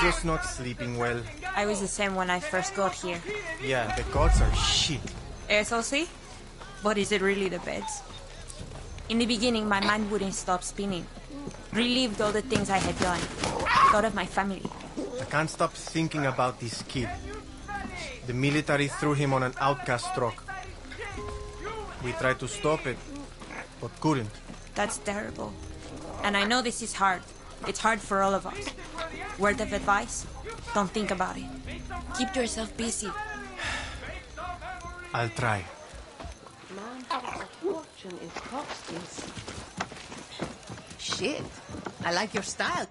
just not sleeping well. I was the same when I first got here. Yeah, the gods are shit. Eh, Eso sí? But is it really the beds? In the beginning, my mind wouldn't stop spinning. Relived all the things I had done. Thought of my family. I can't stop thinking about this kid. The military threw him on an outcast truck. We tried to stop it, but couldn't. That's terrible. And I know this is hard. It's hard for all of us. Word of advice? Don't think about it. Keep yourself busy. I'll try. Man fortune in costumes. Shit. I like your style.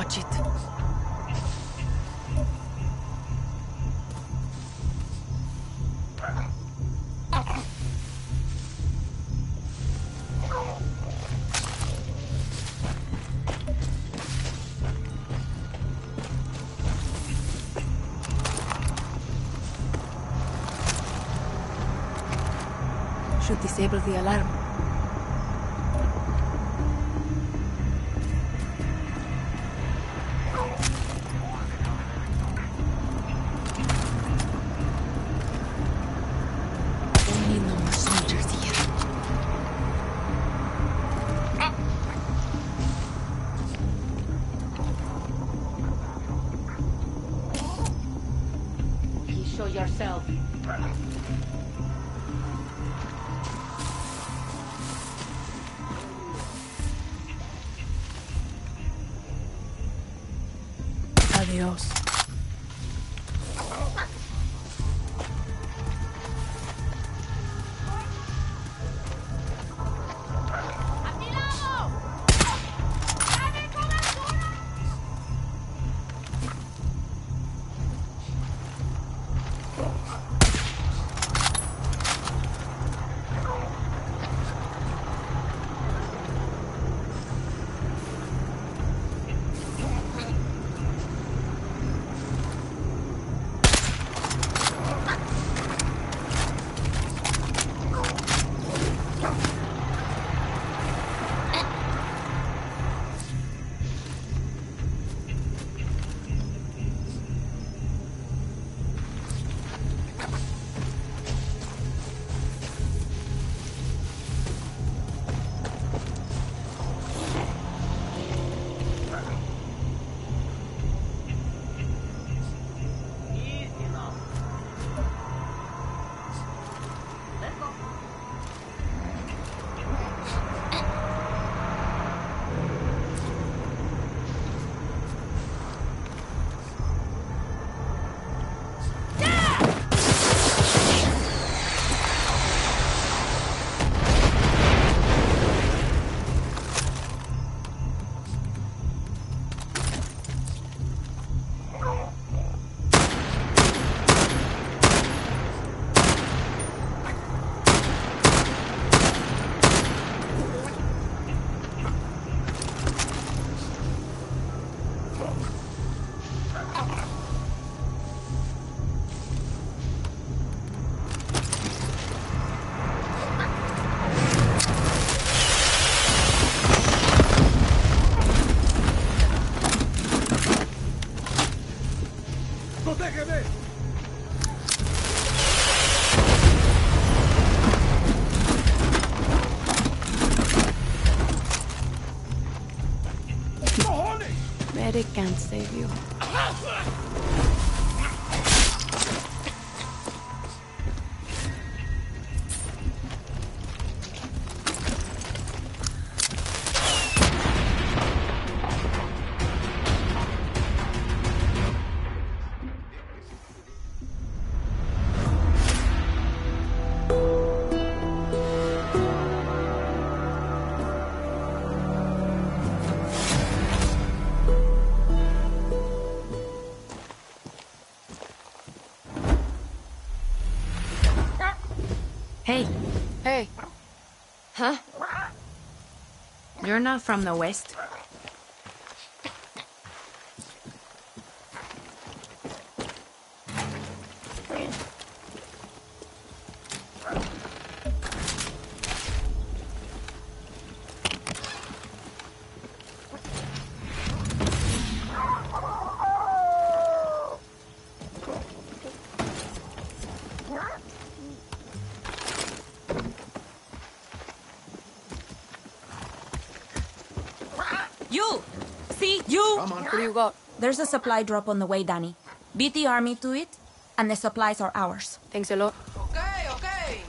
Watch it. Should disable the alarm. Medic can't save you. You're not from the West. There's a supply drop on the way, Dani. Beat the army to it, and the supplies are ours. Thanks a lot. Okay, okay.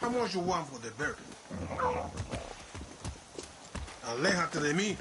How much you want for the bird? Aléjate de mí.